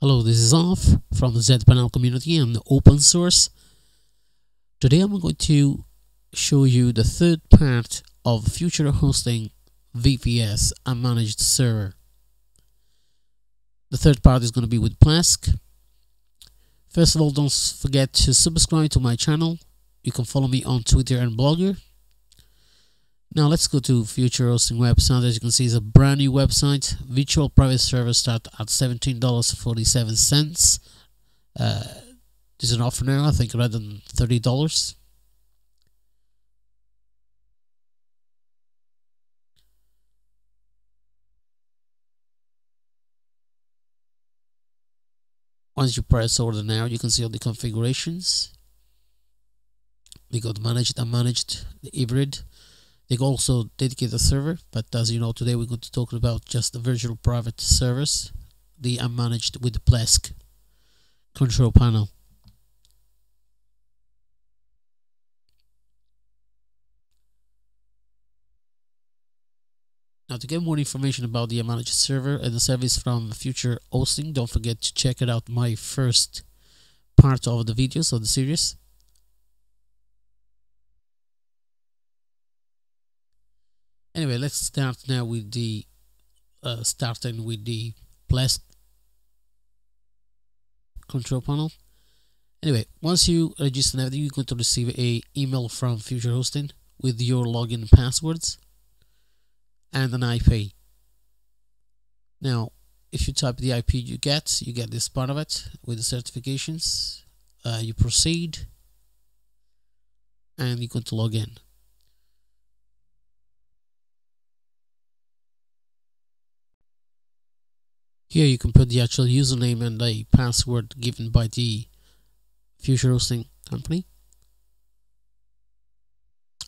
Hello, this is Off from the zPanel community and the open source. Today I'm going to show you the third part of Future Hosting VPS, a managed server. The third part is going to be with Plesk. First of all, don't forget to subscribe to my channel. You can follow me on Twitter and Blogger. Now let's go to Future Hosting website. As you can see, it's a brand new website. Virtual private server start at $17.47. Uh, there's an offer now, I think, rather than $30. Once you press order now, you can see all the configurations. We got managed, unmanaged, the hybrid. They also dedicate a server, but as you know, today we're going to talk about just the virtual private servers, the unmanaged with the Plesk control panel. Now to get more information about the unmanaged server and the service from Future Hosting, don't forget to check it out my first part of the videos of the series. Anyway let's start now with the uh, starting with the Plesk control panel. Anyway once you register and everything you're going to receive a email from future hosting with your login passwords and an IP now if you type the IP you get you get this part of it with the certifications. Uh, you proceed and you're going to log in Here you can put the actual username and the password given by the Future Hosting company.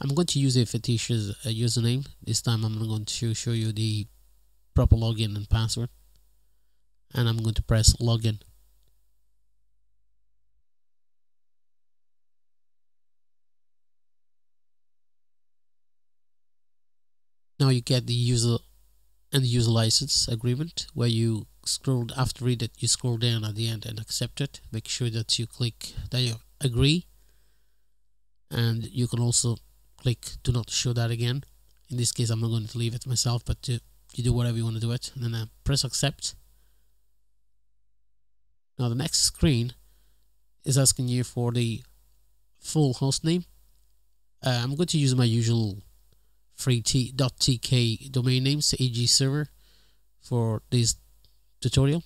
I'm going to use a fictitious uh, username. This time I'm going to show you the proper login and password. And I'm going to press login. Now you get the user and the user license agreement where you scroll after read it you scroll down at the end and accept it. Make sure that you click that you agree. And you can also click do not show that again. In this case I'm not going to leave it myself but to, you do whatever you want to do it. And then I press accept. Now the next screen is asking you for the full host name. Uh, I'm going to use my usual free t .tk domain names AG server for this tutorial.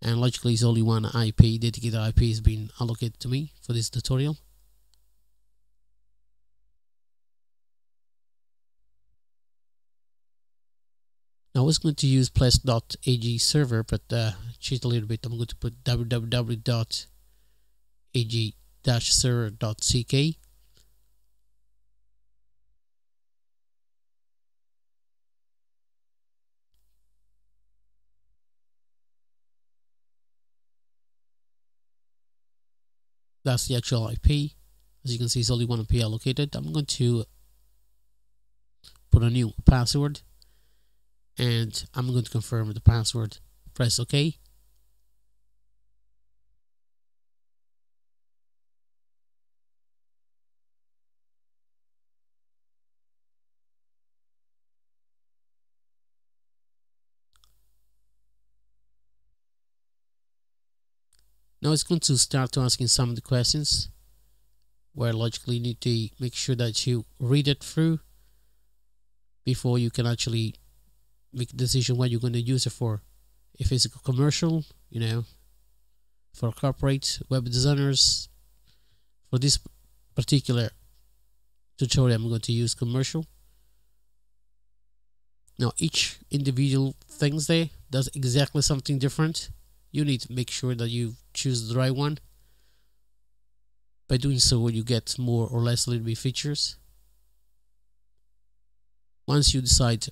And logically it's only one IP dedicated IP has been allocated to me for this tutorial. I was going to use plesk.ag server, but uh, cheat a little bit. I'm going to put www.ag-server.ck That's the actual IP. As you can see, it's only one IP allocated. I'm going to put a new password and I'm going to confirm the password. Press OK. Now it's going to start to asking some of the questions where logically you need to make sure that you read it through before you can actually make a decision what you're going to use it for. If it's a commercial, you know, for corporate web designers, for this particular tutorial I'm going to use commercial. Now each individual things there does exactly something different you need to make sure that you choose the right one. By doing so, you get more or less little bit features. Once you decide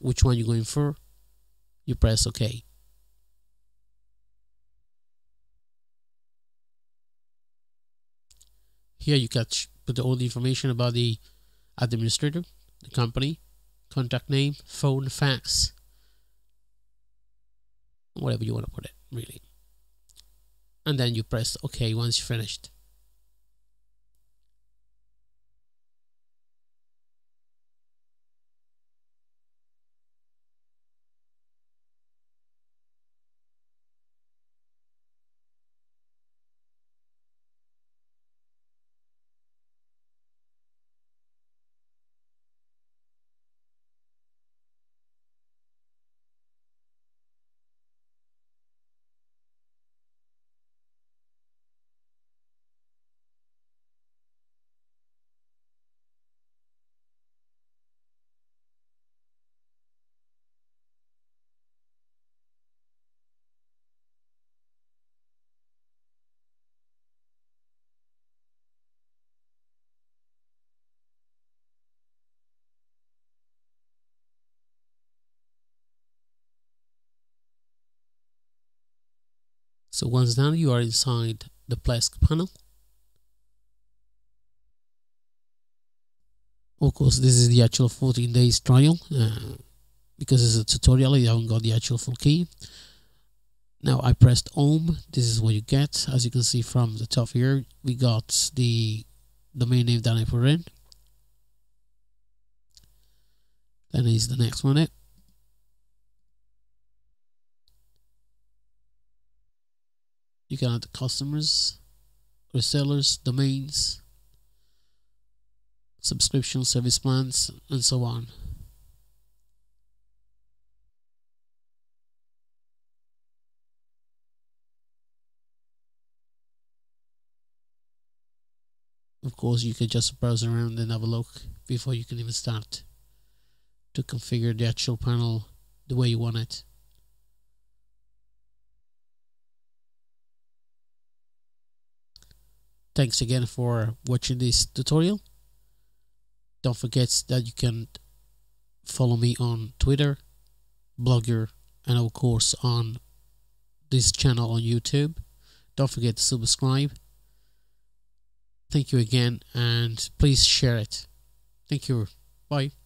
which one you're going for, you press OK. Here you can put all the information about the administrator, the company, contact name, phone, fax, whatever you want to put it really and then you press OK once you're finished So once done, you are inside the Plesk panel. Of course, this is the actual 14 days trial. Uh, because it's a tutorial, you haven't got the actual full key. Now I pressed home. This is what you get. As you can see from the top here, we got the domain name that I put in. Then is the next one. It. You can add customers, resellers, domains, subscription service plans, and so on. Of course, you can just browse around and have a look before you can even start to configure the actual panel the way you want it. Thanks again for watching this tutorial. Don't forget that you can follow me on Twitter, Blogger, and of course on this channel on YouTube. Don't forget to subscribe. Thank you again and please share it. Thank you. Bye.